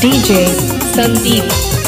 DJ Sandeep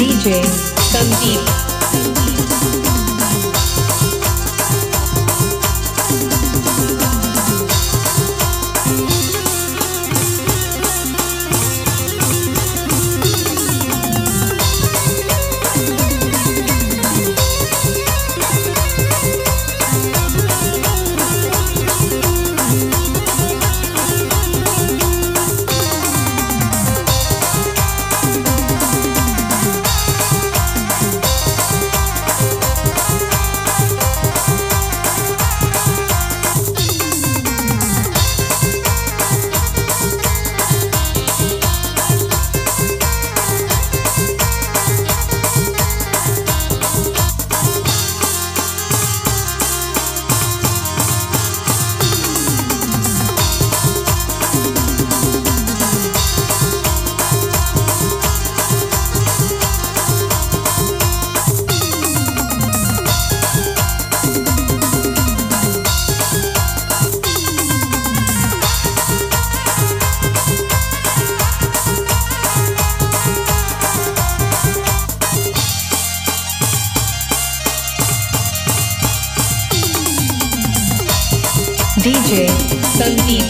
DJ Sandeep. 对生命